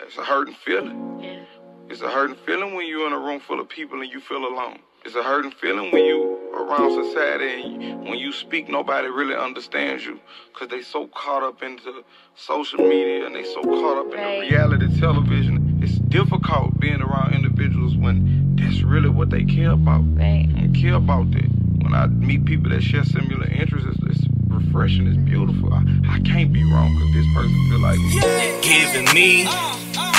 It's a hurting feeling. Yeah. It's a hurting feeling when you're in a room full of people and you feel alone. It's a hurting feeling when you around society and when you speak, nobody really understands you because they so caught up into social media and they so caught up right. in the reality television. It's difficult being around individuals when that's really what they care about. Right. And care about that. When I meet people that share similar interests, refreshing, it's beautiful. I, I can't be wrong because this person feel like me. Giving me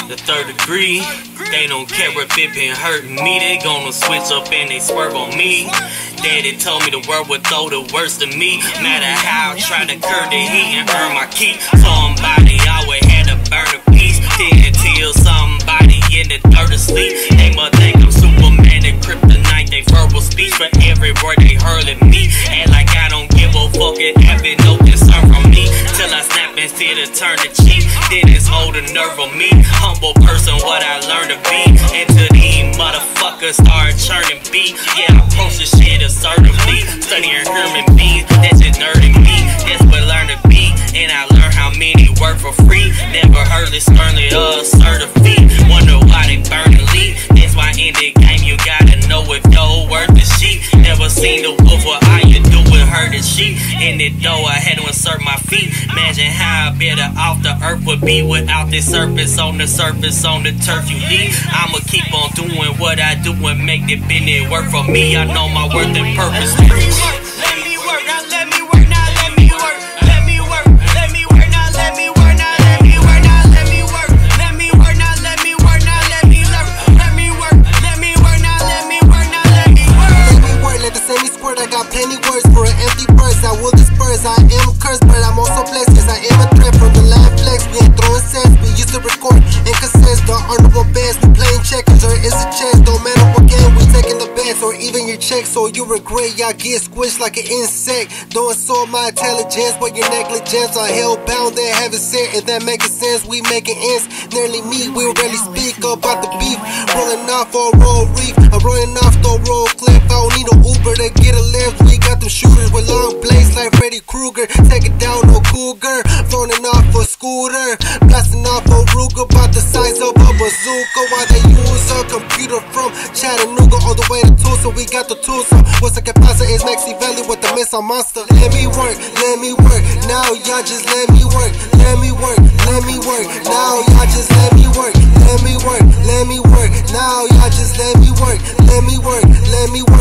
the third degree. They don't care if it been hurting me. They gonna switch up and they swerve on me. Daddy told me the world would throw the worst of me. Matter how I try to curb the heat and earn my keep. Somebody always had to burn a piece. Didn't tell somebody in the dirt asleep. They must think I'm Superman and kryptonite. They verbal speech for every word they hurl at me. And like I don't give a fuck it having no concern from me. Till I snap and see to turn the cheek. Then it's hold a nerve on me humble person, what I learned to be. Until these motherfuckers start churning beat. Yeah, I post the shit assertively. Studying human beings, that's just nerding me. That's what learn to be. And I learned how many work for free. Never heard this sternly assertively. Wonder why they burn the lead. That's why in the game you gotta know if no worth the sheep. Never seen the sheep. In the door, I had to insert my feet. Imagine how better off the earth would be without this surface on the surface on the turf you leave. I'ma keep on doing what I do and make the business work for me. I know my worth and purpose. So you regret y'all get squished like an insect. Don't insult my intelligence, but your negligence are hellbound. They haven't said, and that making sense. We making ends, nearly me. We rarely speak about the beef. Rolling off a roll reef, I'm rolling off the roll clip. I don't need no Uber to get a lift. We got them shooters with long blades like Freddy Krueger. Take it down, no cougar. Rolling off a scooter, blasting off a Ruger, about the size of a bazooka. Why they use a computer from Chattanooga all the way to We got the tools. What's the capacity? Is Mexiveli with the Midsouth Monsta? Let me work, let me work. Now y'all just let me work, let me work, let me work. Now y'all just let me work, let me work, let me work. Now y'all just let me work, let me work, let me work.